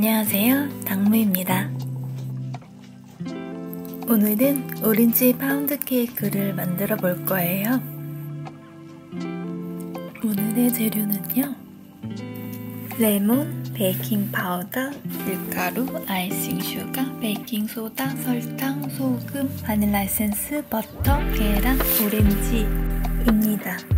안녕하세요. 당무입니다. 오늘은 오렌지 파운드 케이크를 만들어 볼 거예요. 오늘의 재료는요. 레몬, 베이킹 파우더, 밀가루, icing sugar, 베이킹 소다, 설탕, 소금, 바닐라 에센스, 버터, 계란, 오렌지입니다.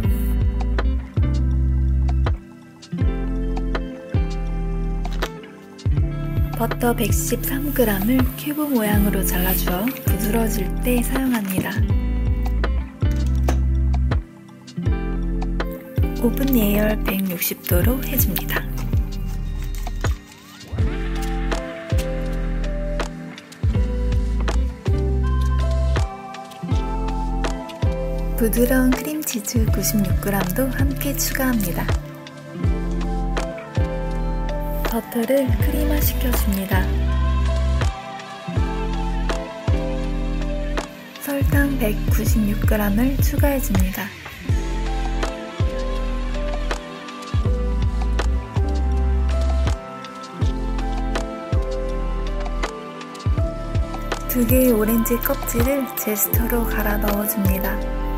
버터 113g을 큐브 모양으로 잘라주어 부드러워질 때 사용합니다. 오븐 예열 160도로 해줍니다. 부드러운 크림치즈 96g도 함께 추가합니다. 버터를 크림화 시켜줍니다. 설탕 196g을 추가해줍니다. 두 개의 오렌지 껍질을 제스터로 갈아 넣어줍니다.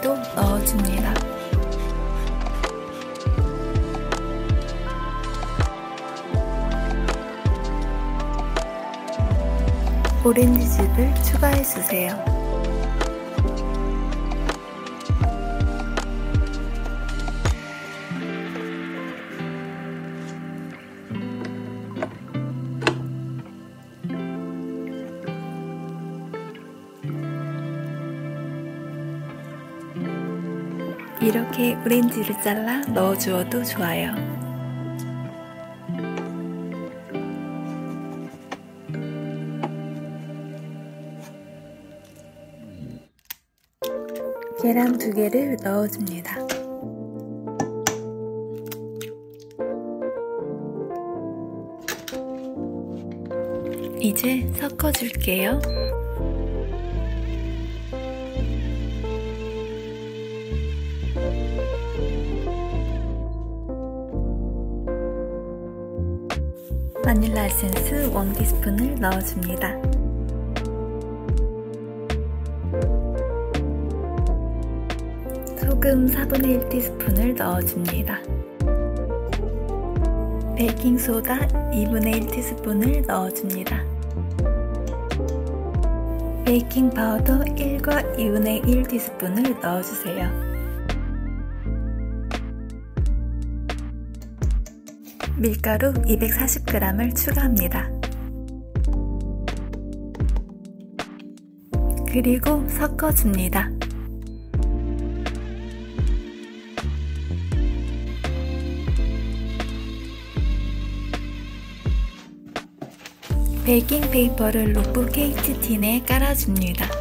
껍질도 넣어줍니다. 오렌지즙을 추가해주세요. 이렇게 오렌지를 잘라 넣어주어도 좋아요. 계란 두 개를 넣어줍니다. 이제 섞어줄게요. 바닐라 에센스 1티스푼을 넣어줍니다. 소금 4분의 1티스푼을 넣어줍니다. 베이킹소다 2분의 1티스푼을 넣어줍니다. 베이킹파우더 1과 2분의 1티스푼을 넣어주세요. 밀가루 240g을 추가합니다. 그리고 섞어줍니다. 베이킹 페이퍼를 로프 케이크 틴에 깔아줍니다.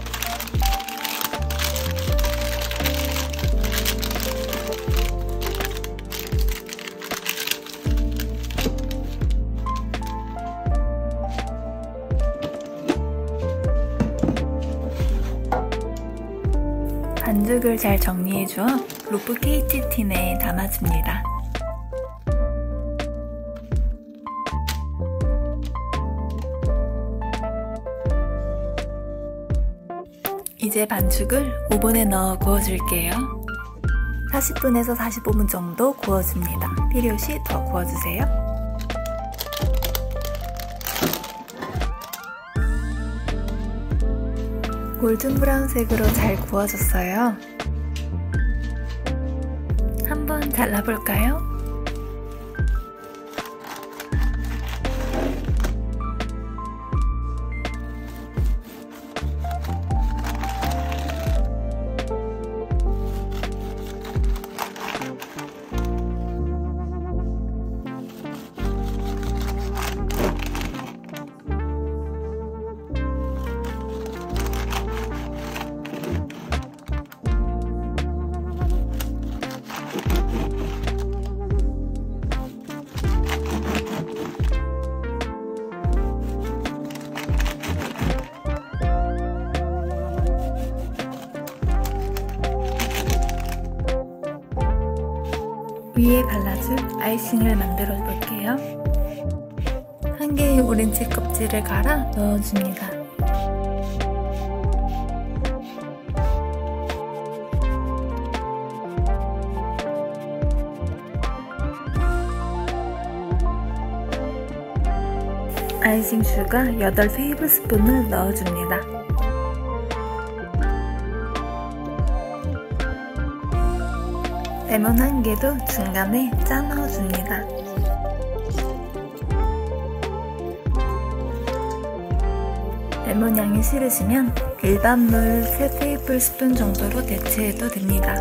반죽을 잘 정리해주어 로프 케이크 틴에 담아줍니다. 이제 반죽을 오븐에 넣어 구워줄게요. 40분에서 45분 정도 구워줍니다. 필요시 더 구워주세요. 골든 브라운색으로 잘 구워졌어요. 한번 잘라볼까요? 위에 발라줄 아이싱을 만들어 볼게요. 한 개의 오렌지 껍질을 갈아 넣어줍니다. 아이싱 슈가 8 테이블스푼을 넣어줍니다. 레몬 한 개도 중간에 짜 넣어줍니다. 레몬 양이 싫으시면 일반 물 3테이블스푼 정도로 대체해도 됩니다.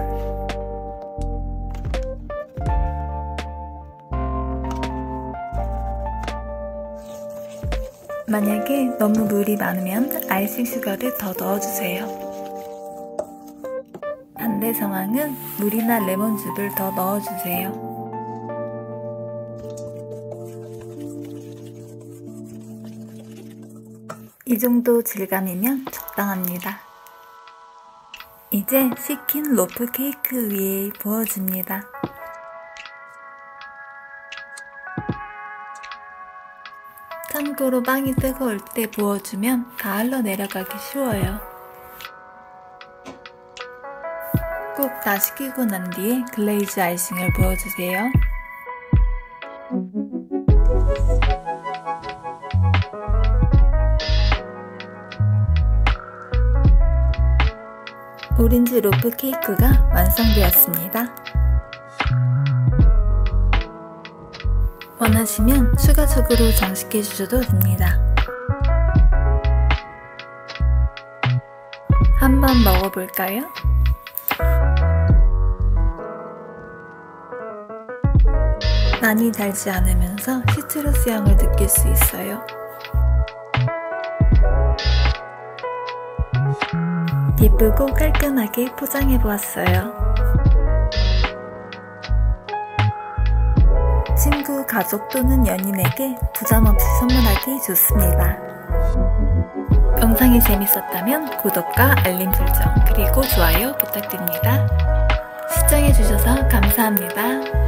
만약에 너무 물이 많으면 아이싱 슈가를 더 넣어주세요. 반대 상황은 물이나 레몬즙을 더 넣어주세요. 이 정도 질감이면 적당합니다. 이제 식힌 로프 케이크 위에 부어줍니다. 참고로 빵이 뜨거울 때 부어주면 다 흘러내려가기 쉬워요. 다 식히고 난 뒤에 glaze 아이싱을 부어주세요. 오렌지 loaf 케이크가 완성되었습니다. 원하시면 추가적으로 장식해 주셔도 됩니다. 한번 먹어볼까요? 많이 달지 않으면서 시트러스 향을 느낄 수 있어요. 예쁘고 깔끔하게 포장해 보았어요. 친구, 가족 또는 연인에게 부담 없이 선물하기 좋습니다. 영상이 재밌었다면 구독과 알림 설정 그리고 좋아요 부탁드립니다. 시청해주셔서 감사합니다.